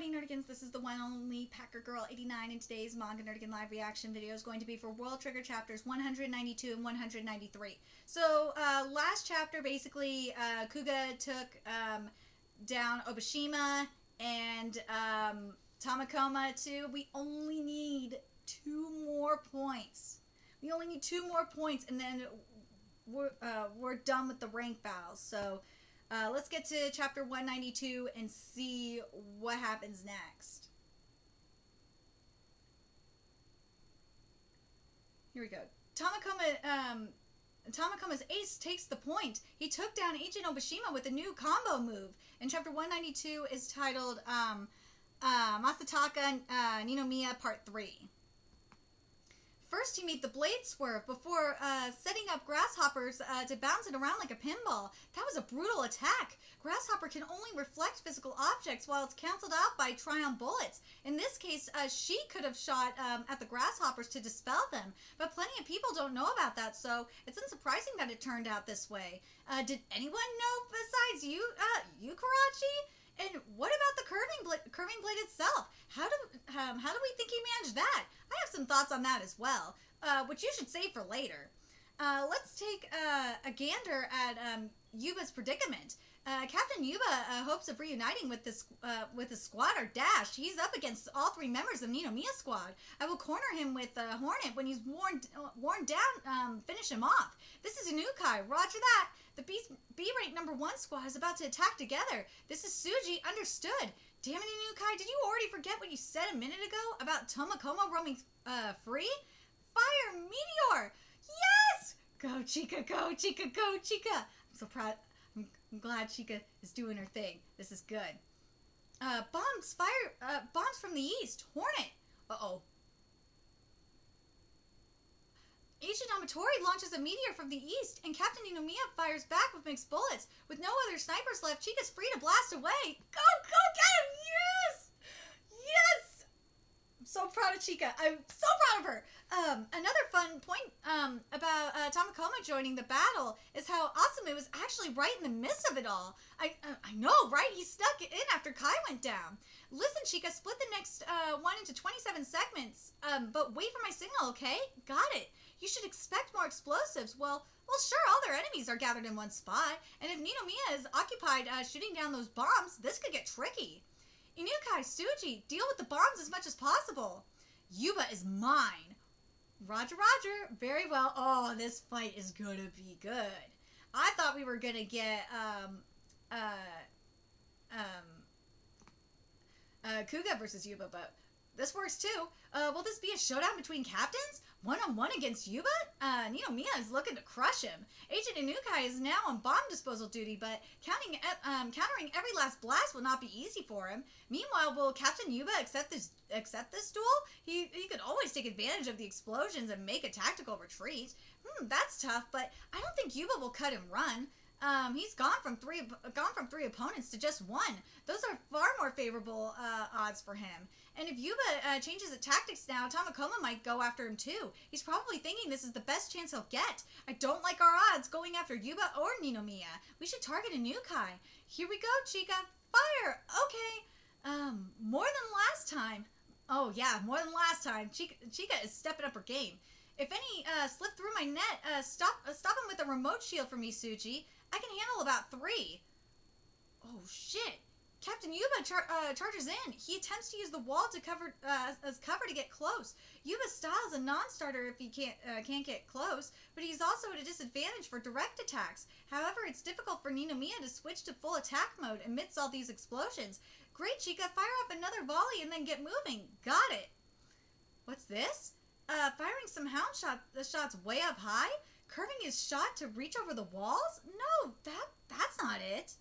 Howdy Nerdigans, this is the one only Packer Girl 89 and today's Manga Nerdigan live reaction video is going to be for World Trigger chapters 192 and 193. So, uh, last chapter basically, uh, Kuga took um, down Obashima and um, Tamakoma too. We only need two more points. We only need two more points and then we're, uh, we're done with the rank battles. So, uh, let's get to chapter 192 and see what happens next. Here we go. Tamakoma, um, ace takes the point. He took down Agent Obashima with a new combo move. And chapter 192 is titled um, uh, Masataka uh, Ninomiya Part 3. First, you made the blade swerve before uh, setting up Grasshoppers uh, to bounce it around like a pinball. That was a brutal attack. Grasshopper can only reflect physical objects while it's canceled out by Trion bullets. In this case, uh, she could have shot um, at the Grasshoppers to dispel them, but plenty of people don't know about that, so it's unsurprising that it turned out this way. Uh, did anyone know besides you, uh, you, Karachi? And what about the curving blade, curving blade itself? How do um, how do we think he managed that? I have some thoughts on that as well, uh, which you should save for later. Uh, let's take uh, a gander at um, Yuba's predicament. Uh, Captain Yuba uh, hopes of reuniting with this uh, with the squad are dashed. He's up against all three members of Ninomiya squad. I will corner him with Hornet when he's worn worn down. Um, finish him off. This is Inukai. Roger that. The B, B rank number one squad is about to attack together. This is Suji. Understood. Damn it, Inukai. Did you already forget what you said a minute ago about Tamakoma roaming uh, free? Fire Meteor. Yes. Go Chika. Go Chika. Go Chika. I'm so proud. I'm, glad Chika is doing her thing. This is good. Uh, bombs. Fire. Uh, bombs from the east. Hornet. Uh oh. Agent Amatori launches a meteor from the east, and Captain Ninomiya fires back with mixed bullets. With no other snipers left, Chika's free to blast away. Go, go, get him! Yes! Yes! I'm so proud of Chika. I'm so proud of her. Um, another fun point um, about uh, Tamakoma joining the battle is how Asamu was actually right in the midst of it all. I, uh, I know, right? He stuck it in after Kai went down. Listen, Chika, split the next uh, one into 27 segments, um, but wait for my signal, okay? Got it. You should expect more explosives. Well, well, sure, all their enemies are gathered in one spot, and if Ninomiya is occupied uh, shooting down those bombs, this could get tricky. Inukai, Suji, deal with the bombs as much as possible. Yuba is mine. Roger, Roger. Very well. Oh, this fight is gonna be good. I thought we were gonna get um, uh, um, uh, Kuga versus Yuba, but this works too. Uh, will this be a showdown between captains? One on one against Yuba? Uh, Ninomiya is looking to crush him. Agent Inukai is now on bomb disposal duty, but counting, um, countering every last blast will not be easy for him. Meanwhile, will Captain Yuba accept this accept this duel? He, he could always take advantage of the explosions and make a tactical retreat. Hmm, that's tough, but I don't think Yuba will cut and run. Um, he's gone from three gone from three opponents to just one. Those are far more favorable uh, odds for him. And if Yuba uh, changes the tactics now, Tamakoma might go after him too. He's probably thinking this is the best chance he'll get. I don't like our odds going after Yuba or Ninomiya. We should target Inukai. Here we go, Chika. Fire! Okay. Um, more than last time. Oh yeah, more than last time. Chika, Chika is stepping up her game. If any uh, slip through my net, uh, stop uh, stop him with a remote shield for me, Suji. I can handle about three. Oh shit. Captain Yuba char uh, charges in. He attempts to use the wall to cover uh, as cover to get close. Style is a non-starter if he can't uh, can't get close, but he's also at a disadvantage for direct attacks. However, it's difficult for Ninomiya to switch to full attack mode amidst all these explosions. Great, Chika, fire off another volley and then get moving. Got it. What's this? Uh, firing some hound shot, the shots way up high, curving his shot to reach over the walls. No, that that's not it.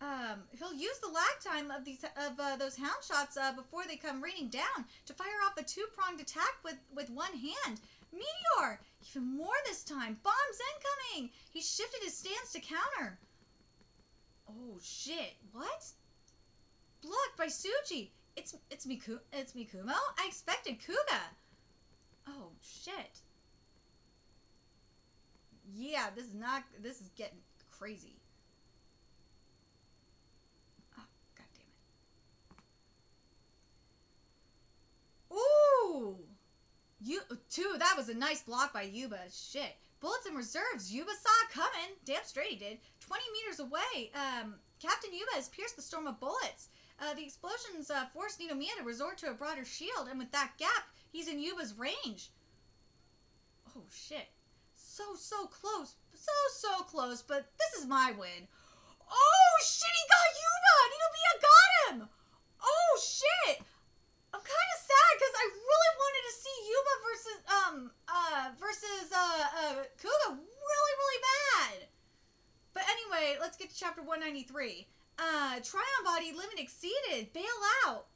Um, he'll use the lag time of these of uh, those hound shots uh, before they come raining down to fire off a two-pronged attack with with one hand. Meteor! Even more this time. Bombs incoming! He shifted his stance to counter. Oh shit! What? Blocked by Suji. It's it's Miku it's Mikumo. I expected Kuga. Oh shit. Yeah, this is not. This is getting crazy. Oh, God damn it. Ooh! You, too, that was a nice block by Yuba. Shit. Bullets and reserves. Yuba saw coming. Damn straight he did. 20 meters away, um, Captain Yuba has pierced the storm of bullets. Uh, the explosions uh, forced Ninomiya to resort to a broader shield, and with that gap, he's in Yuba's range. Oh, shit. So, so close. So, so close, but this is my win. Oh, shit, he got Yuba! Ninomiya got him! Oh, shit! I'm kind of sad because I really wanted to see Yuba versus, um, uh, versus, uh, uh, Kuga really, really bad. But anyway, let's get to chapter 193. Uh, Trion Body limit exceeded. Bail out.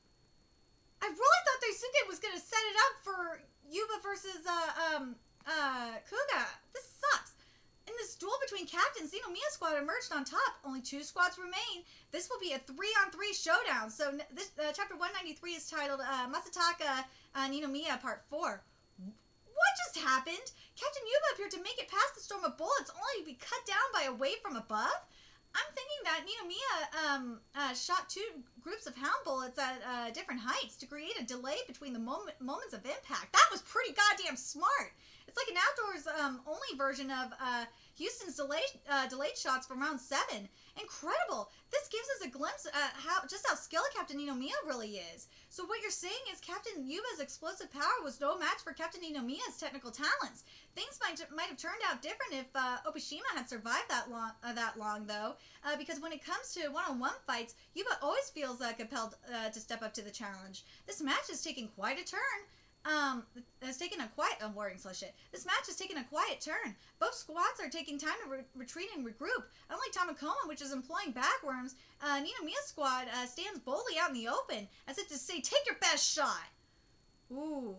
I really thought Daisuke was gonna set it up for Yuba versus uh um uh Kuga. This sucks. In this duel between captains, Ninomiya squad emerged on top. Only two squads remain. This will be a three-on-three showdown. So this uh, chapter 193 is titled uh, Masataka uh, Ninomiya Part 4. What just happened? Captain Yuba appeared to make it past the storm of bullets, only to be cut down by a wave from above. I'm thinking that Ninomiya um, uh, shot two groups of hound bullets at uh, different heights to create a delay between the moment, moments of impact. That was pretty goddamn smart. It's like an outdoors um, only version of uh, Houston's delayed uh, delayed shots from round seven. Incredible! This gives us a glimpse at how just how skilled Captain Ninomiya really is. So what you're saying is Captain Yuba's explosive power was no match for Captain Ninomiya's technical talents. Things might might have turned out different if uh, had survived that long uh, that long though, uh, because when it comes to one-on-one fights, Yuba always feels uh, compelled uh, to step up to the challenge. This match is taking quite a turn. Um, has taken a quiet. I'm slash shit. This match has taken a quiet turn. Both squads are taking time to re- retreat and regroup. Unlike Tamakoma, which is employing Bagworms, uh, Ninomiya's squad uh, stands boldly out in the open, as if to say, "Take your best shot." Ooh.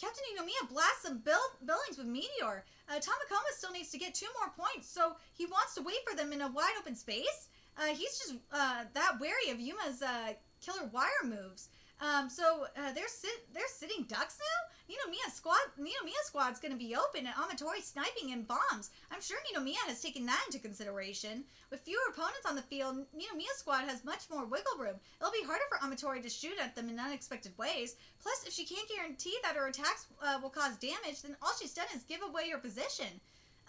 Captain Ninomiya blasts some build- buildings with meteor. Uh, Tamakoma still needs to get two more points, so he wants to wait for them in a wide open space. Uh, he's just uh, that wary of Yuma's uh, killer wire moves. Um, so uh, they're sit- they're sitting ducks now. Ninomiya squad Ninomiya squad's gonna be open and Amatori sniping and bombs. I'm sure Ninomiya has taken that into consideration. With fewer opponents on the field, Ninomiya squad has much more wiggle room. It'll be harder for Amatori to shoot at them in unexpected ways. Plus, if she can't guarantee that her attacks uh, will cause damage, then all she's done is give away her position.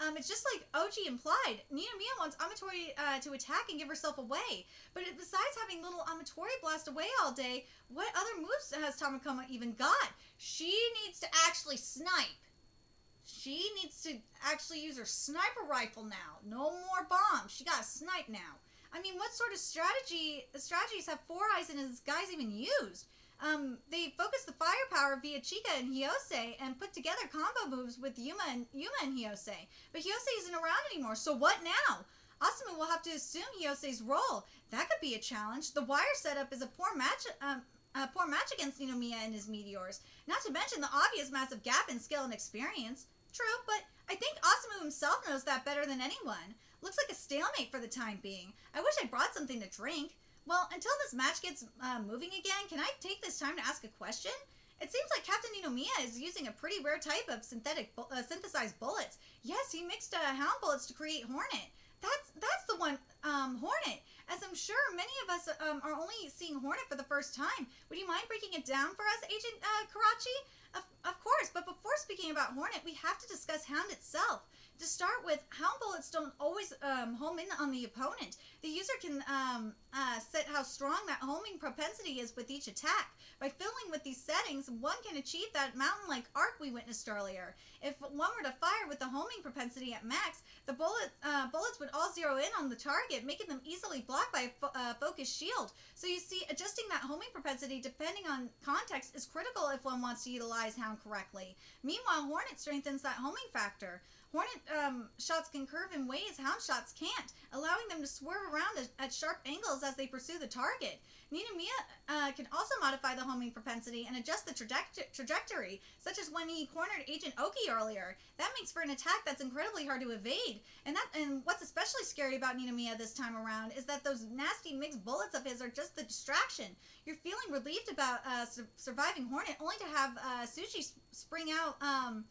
Um, it's just like Oji implied. Ninomiya wants Amatori uh, to attack and give herself away. But besides having little Amatori blast away all day, what other moves has Tamakoma even got? She needs to actually snipe. She needs to actually use her sniper rifle now. No more bombs. She got a snipe now. I mean, what sort of strategy strategies have Four Eyes and his guys even used? Um, they focused the firepower via Chika and Hyosei and put together combo moves with Yuma and Yuma and Hyosei. But Hyosei isn't around anymore, so what now? Asumu will have to assume Hyosei's role. That could be a challenge. The wire setup is a poor match. Um, a poor match against Ninomiya and his meteors. Not to mention the obvious massive gap in skill and experience. True, but I think Asumu himself knows that better than anyone. Looks like a stalemate for the time being. I wish I brought something to drink. Well, until this match gets uh, moving again, can I take this time to ask a question? It seems like Captain Ninomiya is using a pretty rare type of synthetic bu- uh, synthesized bullets. Yes, he mixed uh, hound bullets to create Hornet. That's that's the one, um, Hornet. As I'm sure many of us um, are only seeing Hornet for the first time. Would you mind breaking it down for us, Agent uh, Karachi? Of, of course, but before speaking about Hornet, we have to discuss Hound itself. To start with, Hound bullets don't always um, home in on the opponent. The user can um, uh, set how strong that homing propensity is with each attack. By fiddling with these settings, one can achieve that mountain-like arc we witnessed earlier. If one were to fire with the homing propensity at max, the bullet, uh, bullets would all zero in on the target, making them easily blocked by a fo- uh, focused shield. So you see, adjusting that homing propensity depending on context is critical if one wants to utilize Hound correctly. Meanwhile, Hornet strengthens that homing factor. Hornet um, shots can curve in ways Hound shots can't, allowing them to swerve around at, at sharp angles as they pursue the target. Ninomiya uh, can also modify the homing propensity and adjust the traject- trajectory, such as when he cornered Agent Oki earlier. That makes for an attack that's incredibly hard to evade. And that and what's especially scary about Ninomiya this time around is that those nasty mixed bullets of his are just the distraction. You're feeling relieved about uh, su- surviving Hornet, only to have uh, Sushi spring out. Um,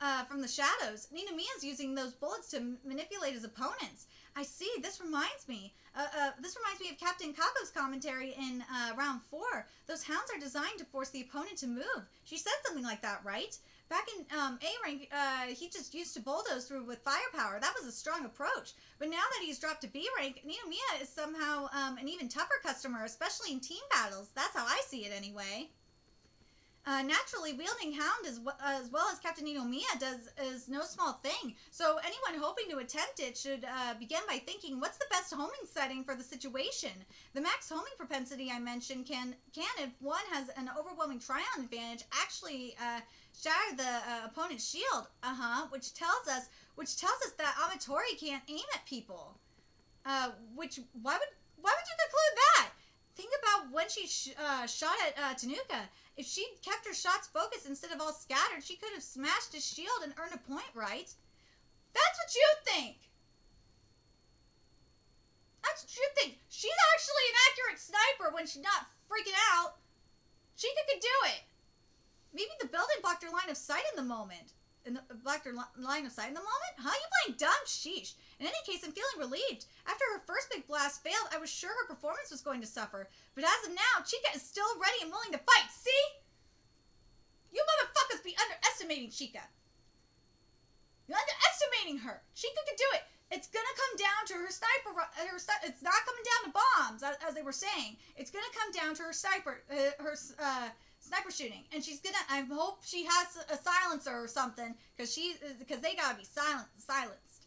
uh, from the shadows. Ninomiya's using those bullets to manipulate his opponents. I see. This reminds me. Uh, uh, this reminds me of Captain Kako's commentary in uh, round four. Those hounds are designed to force the opponent to move. She said something like that, right? Back in um, A rank, uh, he just used to bulldoze through with firepower. That was a strong approach. But now that he's dropped to B rank, Ninomiya is somehow um, an even tougher customer, especially in team battles. That's how I see it, anyway. Uh, naturally, wielding Hound as, w- as well as Captain Ninomiya does is no small thing. So anyone hoping to attempt it should uh, begin by thinking, what's the best homing setting for the situation? The max homing propensity I mentioned can, can if one has an overwhelming Trion advantage, actually uh, shatter the uh, opponent's shield. Uh huh. Which tells us, which tells us that Amatori can't aim at people. Uh, which why would why would you conclude that? Think about when she sh- uh, shot at Tanuka. If she'd kept her shots focused instead of all scattered, she could have smashed his shield and earned a point, right? That's what you think. That's what you think. She's actually an accurate sniper when she's not freaking out. Chika could do it. Maybe the building blocked her line of sight in the moment. In the li- line of sight in the moment? Huh? You playing dumb? Sheesh. In any case, I'm feeling relieved. After her first big blast failed, I was sure her performance was going to suffer. But as of now, Chika is still ready and willing to fight. See? You motherfuckers be underestimating Chika. You're underestimating her. Chika can do it. It's gonna come down to her sniper. Her it's not coming down to bombs, as, as they were saying. It's gonna come down to her sniper, uh, her uh, sniper shooting, and she's gonna. I hope she has a silencer or something, because she, because they gotta be silent, silenced.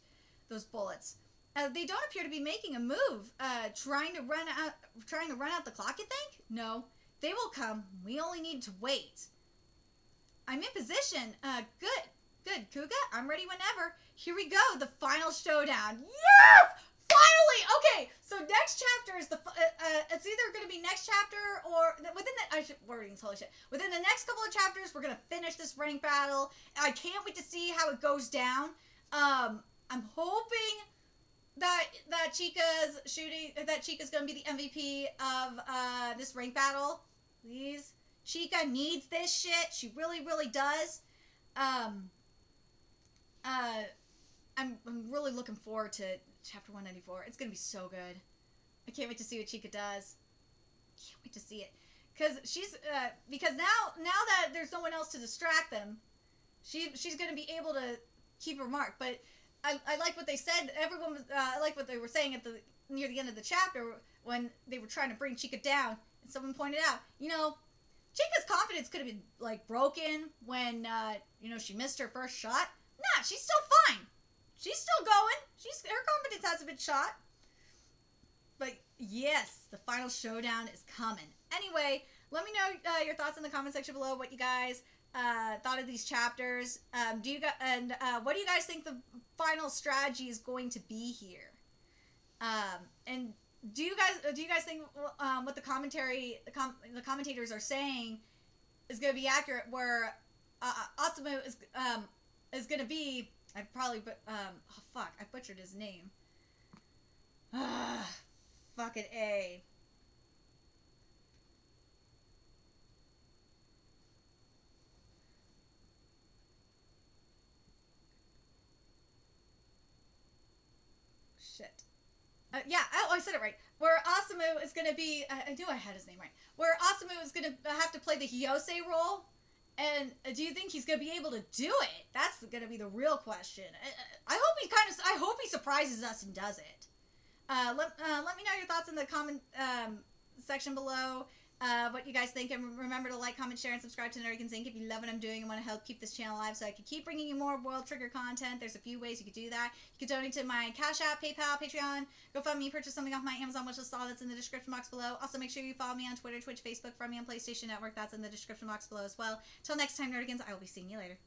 Those bullets. Uh, they don't appear to be making a move. Uh, trying to run out, trying to run out the clock. You think? No, they will come. We only need to wait. I'm in position. Uh, good, good, Kuga. I'm ready whenever. Here we go. The final showdown. Yes! Finally. Okay. So next chapter is the. Uh, uh, it's either going to be next chapter or within the. I should wording's holy shit. Within the next couple of chapters, we're going to finish this rank battle. I can't wait to see how it goes down. Um, I'm hoping that that Chika's shooting that Chika's gonna be the MVP of uh this rank battle. Please. Chika needs this shit. She really, really does. Um uh I'm I'm really looking forward to chapter 194. It's gonna be so good. I can't wait to see what Chika does. Can't wait to see it. Cause she's uh because now now that there's no one else to distract them, she she's gonna be able to keep her mark. But I, I like what they said. Everyone was uh, I like what they were saying at the near the end of the chapter when they were trying to bring Chika down. And someone pointed out, you know, Chika's confidence could have been like broken when uh, you know she missed her first shot. Nah, she's still fine. She's still going. She's her confidence hasn't been shot. But yes, the final showdown is coming. Anyway, let me know uh, your thoughts in the comment section below. What you guys uh, thought of these chapters. Um, do you and uh, what do you guys think the final strategy is going to be here? Um, and do you guys do you guys think um, what the commentary the, com- the commentators are saying is going to be accurate? Where uh, Atsumu is um, is going to be I probably but um oh fuck I butchered his name. Ah, fucking a. Shit. Uh, yeah, oh, I said it right. Where Asamu is going to be, I, I knew I had his name right. Where Asamu is going to have to play the Hyose role. And uh, do you think he's going to be able to do it? That's going to be the real question. I, I hope he kind of, I hope he surprises us and does it. Uh, let, uh, let me know your thoughts in the comment um, section below. Uh, what you guys think, and remember to like, comment, share, and subscribe to Nerdigans Inc. if you love what I'm doing and want to help keep this channel alive so I can keep bringing you more World Trigger content. There's a few ways you could do that. You could donate to my Cash App, PayPal, Patreon, GoFundMe, purchase something off my Amazon wishlist, all that's in the description box below. Also, make sure you follow me on Twitter, Twitch, Facebook, from me on PlayStation Network. That's in the description box below as well. Till next time, Nerdigans, I will be seeing you later.